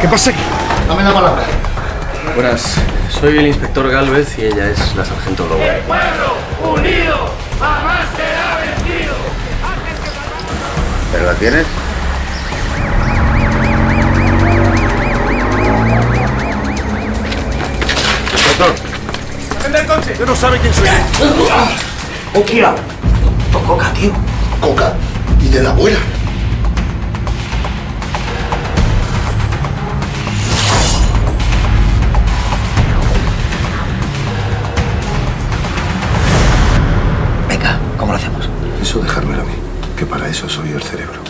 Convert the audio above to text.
¿Qué pasa aquí? Dame la palabra. Buenas, soy el inspector Galvez y ella es la sargento Lobo. El pueblo unido jamás será vencido. ¿Pero la tienes? Doctor. ¡Prende el coche! Usted no sabe quién soy. ¡Hostia! Coca, tío. Coca. Y de la buena. eso soy yo el cerebro.